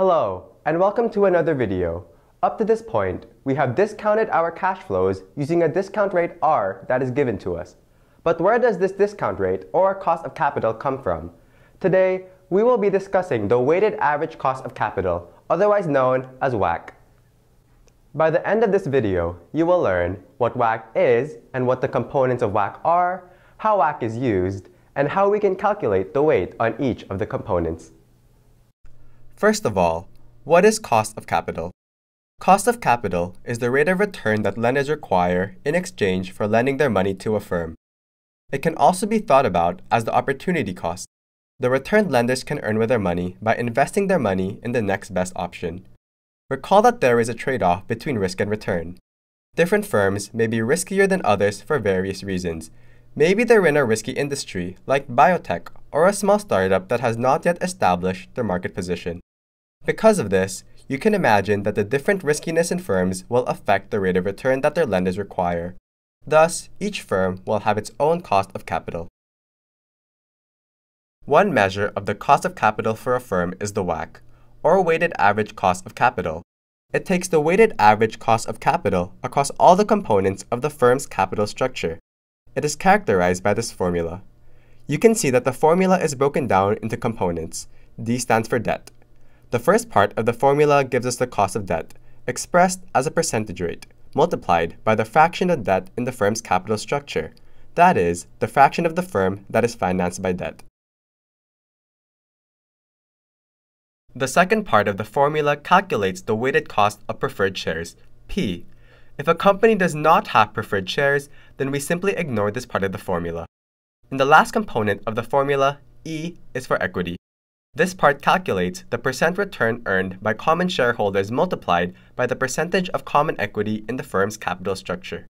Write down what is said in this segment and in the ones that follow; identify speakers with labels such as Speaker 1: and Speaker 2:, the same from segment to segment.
Speaker 1: Hello, and welcome to another video. Up to this point, we have discounted our cash flows using a discount rate R that is given to us. But where does this discount rate or cost of capital come from? Today, we will be discussing the weighted average cost of capital, otherwise known as WACC. By the end of this video, you will learn what WACC is and what the components of WACC are, how WACC is used, and how we can calculate the weight on each of the components.
Speaker 2: First of all, what is cost of capital? Cost of capital is the rate of return that lenders require in exchange for lending their money to a firm. It can also be thought about as the opportunity cost, the return lenders can earn with their money by investing their money in the next best option. Recall that there is a trade off between risk and return. Different firms may be riskier than others for various reasons. Maybe they're in a risky industry, like biotech, or a small startup that has not yet established their market position. Because of this, you can imagine that the different riskiness in firms will affect the rate of return that their lenders require. Thus, each firm will have its own cost of capital. One measure of the cost of capital for a firm is the WACC, or weighted average cost of capital. It takes the weighted average cost of capital across all the components of the firm's capital structure. It is characterized by this formula. You can see that the formula is broken down into components. D stands for debt, the first part of the formula gives us the cost of debt, expressed as a percentage rate, multiplied by the fraction of debt in the firm's capital structure, that is, the fraction of the firm that is financed by debt. The second part of the formula calculates the weighted cost of preferred shares, P. If a company does not have preferred shares, then we simply ignore this part of the formula. In the last component of the formula, E is for equity. This part calculates the percent return earned by common shareholders multiplied by the percentage of common equity in the firm's capital structure.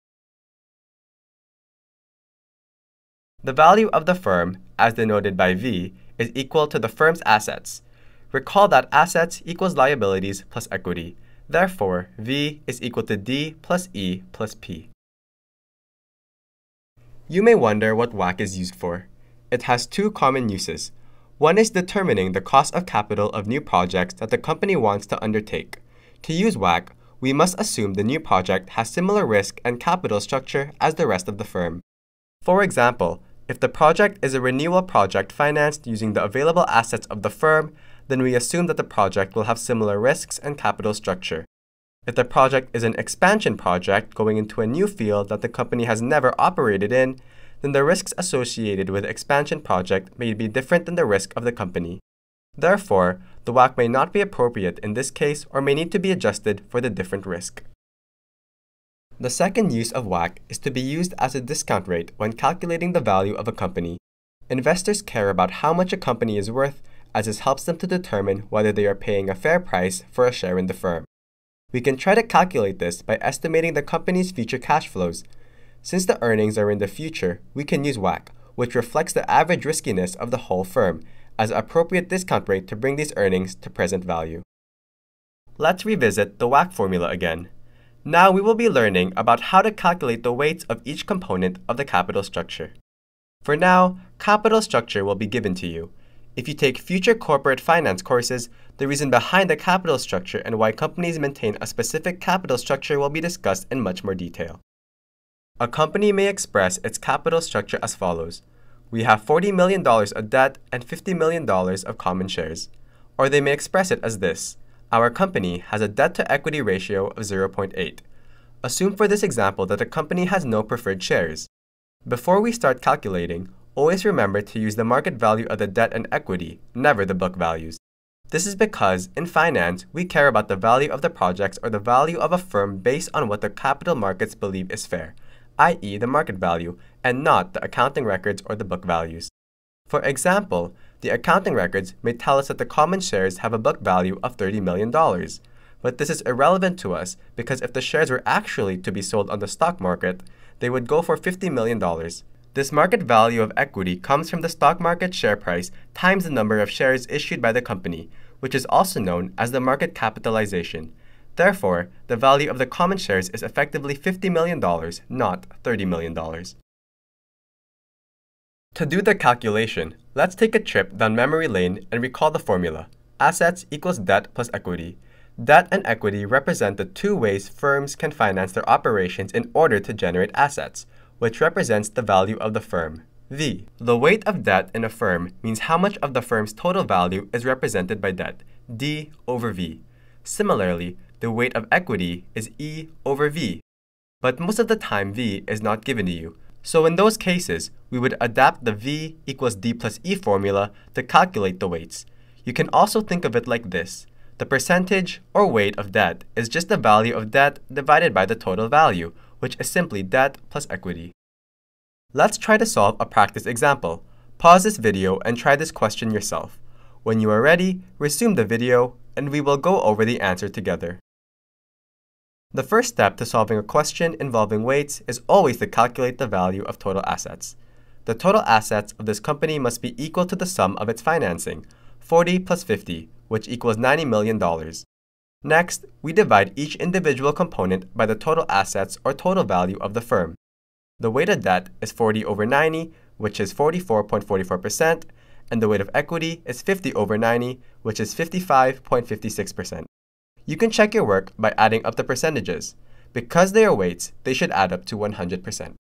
Speaker 2: The value of the firm, as denoted by V, is equal to the firm's assets. Recall that assets equals liabilities plus equity. Therefore, V is equal to D plus E plus P. You may wonder what WACC is used for. It has two common uses. One is determining the cost of capital of new projects that the company wants to undertake. To use WACC, we must assume the new project has similar risk and capital structure as the rest of the firm. For example, if the project is a renewal project financed using the available assets of the firm, then we assume that the project will have similar risks and capital structure. If the project is an expansion project going into a new field that the company has never operated in, then the risks associated with expansion project may be different than the risk of the company. Therefore, the WACC may not be appropriate in this case or may need to be adjusted for the different risk. The second use of WACC is to be used as a discount rate when calculating the value of a company. Investors care about how much a company is worth as this helps them to determine whether they are paying a fair price for a share in the firm. We can try to calculate this by estimating the company's future cash flows, since the earnings are in the future, we can use WACC, which reflects the average riskiness of the whole firm, as an appropriate discount rate to bring these earnings to present value. Let's revisit the WACC formula again. Now we will be learning about how to calculate the weights of each component of the capital structure. For now, capital structure will be given to you. If you take future corporate finance courses, the reason behind the capital structure and why companies maintain a specific capital structure will be discussed in much more detail. A company may express its capital structure as follows. We have $40 million of debt and $50 million of common shares. Or they may express it as this. Our company has a debt to equity ratio of 0.8. Assume for this example that the company has no preferred shares. Before we start calculating, always remember to use the market value of the debt and equity, never the book values. This is because, in finance, we care about the value of the projects or the value of a firm based on what the capital markets believe is fair, i.e. the market value, and not the accounting records or the book values. For example, the accounting records may tell us that the common shares have a book value of $30 million. But this is irrelevant to us because if the shares were actually to be sold on the stock market, they would go for $50 million. This market value of equity comes from the stock market share price times the number of shares issued by the company, which is also known as the market capitalization. Therefore, the value of the common shares is effectively $50 million, not $30 million. To do the calculation, let's take a trip down memory lane and recall the formula. assets equals debt plus equity. Debt and equity represent the two ways firms can finance their operations in order to generate assets, which represents the value of the firm. V. The weight of debt in a firm means how much of the firm's total value is represented by debt, D over V. Similarly, the weight of equity is E over V. But most of the time V is not given to you, so in those cases, we would adapt the V equals D plus E formula to calculate the weights. You can also think of it like this. The percentage, or weight, of debt is just the value of debt divided by the total value, which is simply debt plus equity. Let's try to solve a practice example. Pause this video and try this question yourself. When you are ready, resume the video, and we will go over the answer together. The first step to solving a question involving weights is always to calculate the value of total assets. The total assets of this company must be equal to the sum of its financing, 40 plus 50, which equals $90 million. Next, we divide each individual component by the total assets or total value of the firm. The weight of debt is 40 over 90, which is 44.44%, and the weight of equity is 50 over 90, which is 55.56%. You can check your work by adding up the percentages. Because they are weights, they should add up to 100%.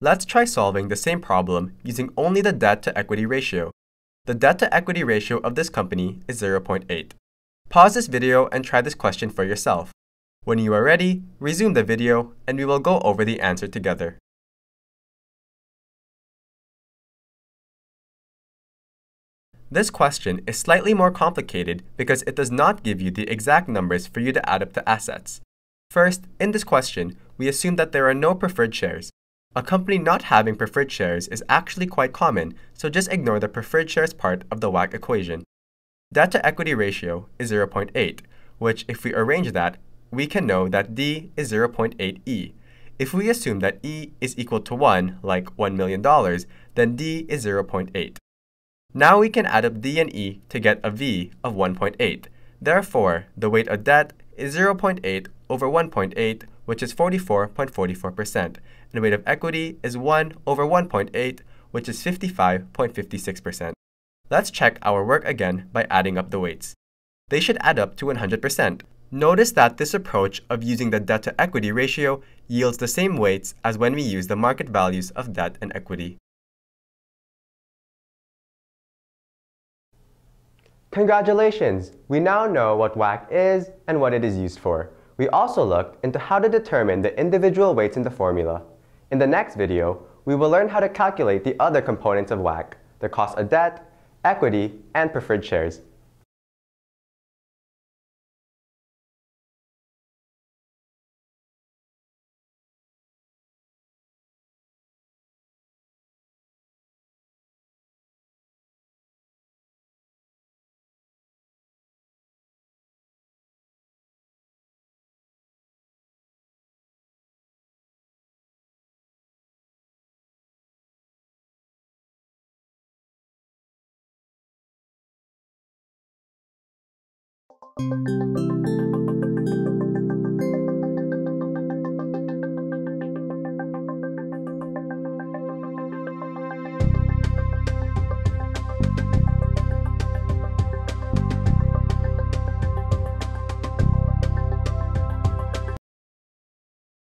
Speaker 2: Let's try solving the same problem using only the debt to equity ratio. The debt to equity ratio of this company is 0.8. Pause this video and try this question for yourself. When you are ready, resume the video and we will go over the answer together. This question is slightly more complicated because it does not give you the exact numbers for you to add up the assets. First, in this question, we assume that there are no preferred shares, a company not having preferred shares is actually quite common, so just ignore the preferred shares part of the WACC equation. Debt to equity ratio is 0.8, which if we arrange that, we can know that D is 0.8E. If we assume that E is equal to 1, like $1 million, then D is 0.8. Now we can add up D and E to get a V of 1.8. Therefore, the weight of debt is 0.8 over 1.8, which is 44.44%, and the weight of equity is 1 over 1.8, which is 55.56%. Let's check our work again by adding up the weights. They should add up to 100%. Notice that this approach of using the debt to equity ratio yields the same weights as when we use the market values of debt and equity.
Speaker 1: Congratulations! We now know what WACC is and what it is used for. We also looked into how to determine the individual weights in the formula. In the next video, we will learn how to calculate the other components of WACC, the cost of debt, equity, and preferred shares.